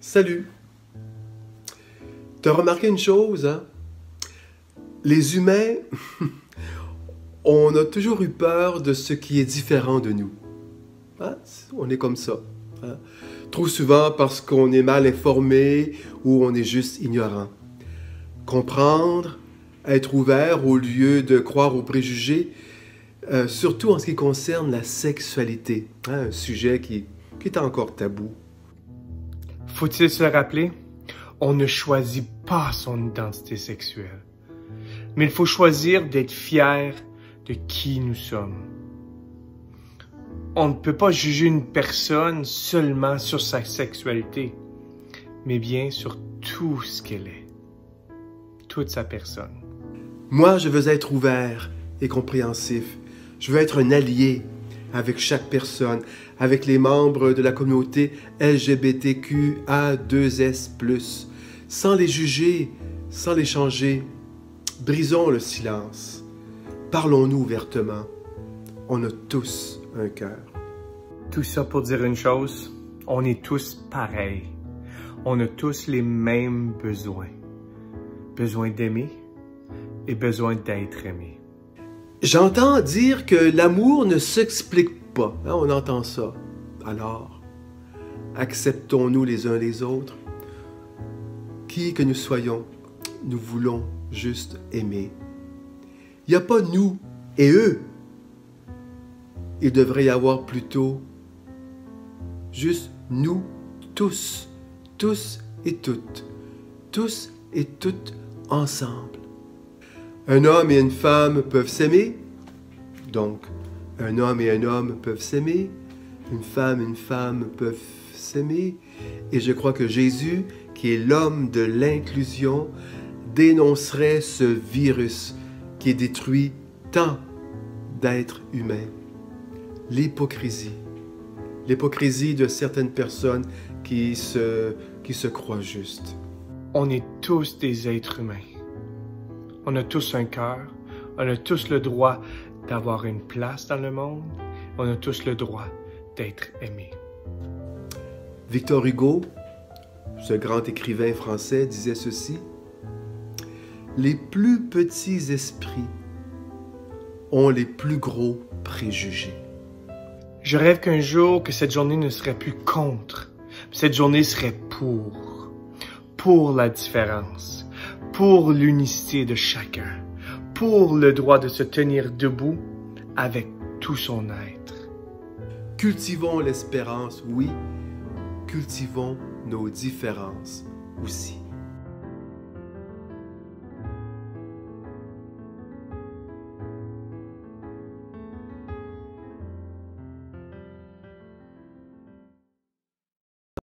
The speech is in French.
Salut! T'as remarqué une chose, hein? Les humains, on a toujours eu peur de ce qui est différent de nous. Hein? On est comme ça. Hein? Trop souvent parce qu'on est mal informé ou on est juste ignorant. Comprendre, être ouvert au lieu de croire aux préjugés, euh, surtout en ce qui concerne la sexualité, un sujet qui est encore tabou. Faut-il se le rappeler? On ne choisit pas son identité sexuelle. Mais il faut choisir d'être fier de qui nous sommes. On ne peut pas juger une personne seulement sur sa sexualité, mais bien sur tout ce qu'elle est, toute sa personne. Moi, je veux être ouvert et compréhensif. Je veux être un allié avec chaque personne, avec les membres de la communauté LGBTQA2S+, sans les juger, sans les changer. Brisons le silence. Parlons-nous ouvertement. On a tous un cœur. Tout ça pour dire une chose, on est tous pareils. On a tous les mêmes besoins. Besoin d'aimer et besoin d'être aimé. J'entends dire que l'amour ne s'explique pas. Hein, on entend ça. Alors, acceptons-nous les uns les autres. Qui que nous soyons, nous voulons juste aimer. Il n'y a pas nous et eux. Il devrait y avoir plutôt juste nous tous, tous et toutes, tous et toutes ensemble. Un homme et une femme peuvent s'aimer. Donc, un homme et un homme peuvent s'aimer. Une femme et une femme peuvent s'aimer. Et je crois que Jésus, qui est l'homme de l'inclusion, dénoncerait ce virus qui détruit tant d'êtres humains. L'hypocrisie. L'hypocrisie de certaines personnes qui se, qui se croient justes. On est tous des êtres humains. On a tous un cœur. On a tous le droit d'avoir une place dans le monde. On a tous le droit d'être aimé. Victor Hugo, ce grand écrivain français, disait ceci. Les plus petits esprits ont les plus gros préjugés. Je rêve qu'un jour que cette journée ne serait plus contre. Cette journée serait pour. Pour la différence pour l'unicité de chacun, pour le droit de se tenir debout avec tout son être. Cultivons l'espérance, oui, cultivons nos différences aussi.